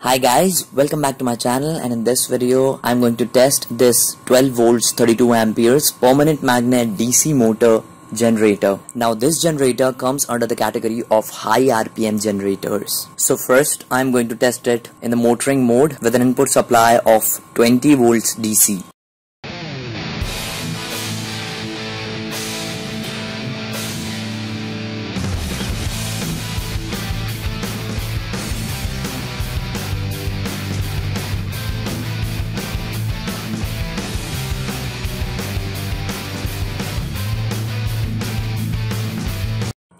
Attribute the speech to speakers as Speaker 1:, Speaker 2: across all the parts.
Speaker 1: Hi guys, welcome back to my channel and in this video I'm going to test this 12 volts 32 amperes permanent magnet DC motor generator. Now this generator comes under the category of high RPM generators. So first I'm going to test it in the motoring mode with an input supply of 20 volts DC.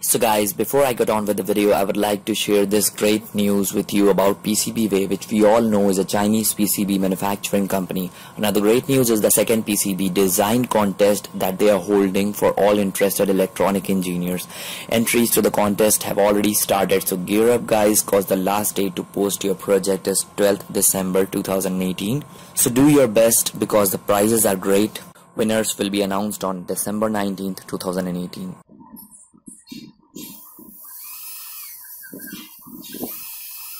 Speaker 1: So guys, before I get on with the video, I would like to share this great news with you about PCBWay, which we all know is a Chinese PCB manufacturing company. Now the great news is the second PCB design contest that they are holding for all interested electronic engineers. Entries to the contest have already started, so gear up guys, cause the last day to post your project is 12th December 2018. So do your best because the prizes are great. Winners will be announced on December 19th, 2018.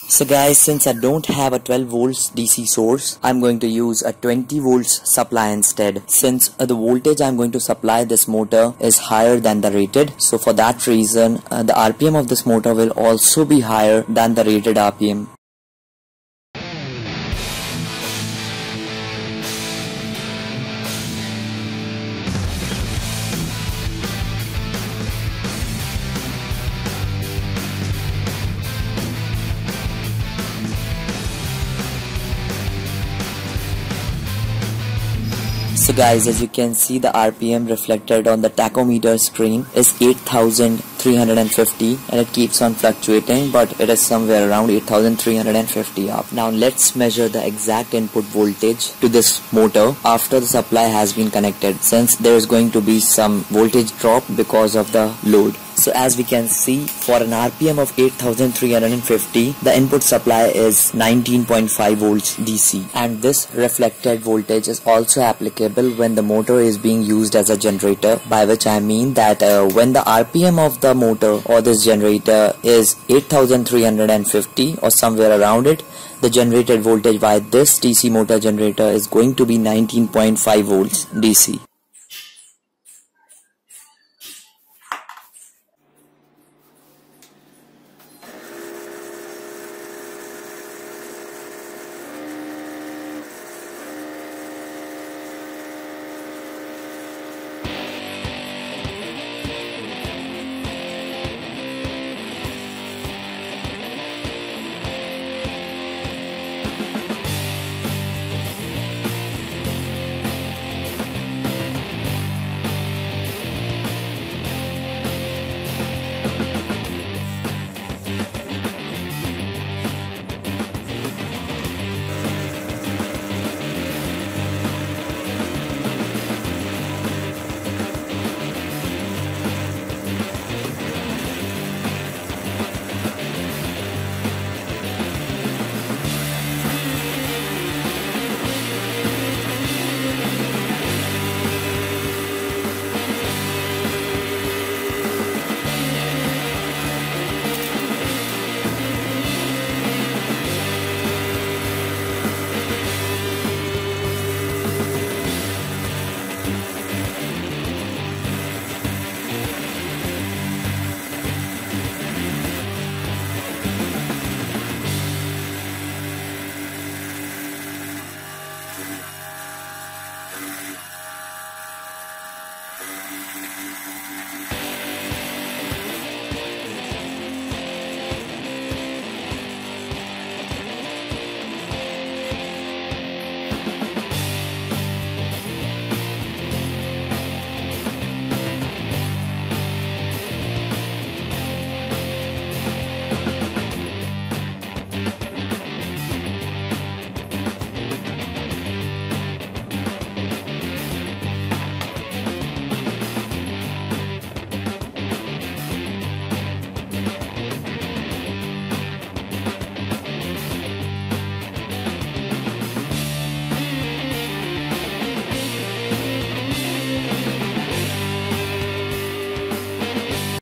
Speaker 1: So guys, since I don't have a 12 volts DC source, I'm going to use a 20 volts supply instead. Since uh, the voltage I'm going to supply this motor is higher than the rated, so for that reason, uh, the RPM of this motor will also be higher than the rated RPM. So guys, as you can see the RPM reflected on the tachometer screen is 8350 and it keeps on fluctuating but it is somewhere around 8350 up. Now let's measure the exact input voltage to this motor after the supply has been connected since there is going to be some voltage drop because of the load. So as we can see for an RPM of 8350 the input supply is 19.5 volts DC and this reflected voltage is also applicable when the motor is being used as a generator by which I mean that uh, when the RPM of the motor or this generator is 8350 or somewhere around it the generated voltage by this DC motor generator is going to be 19.5 volts DC.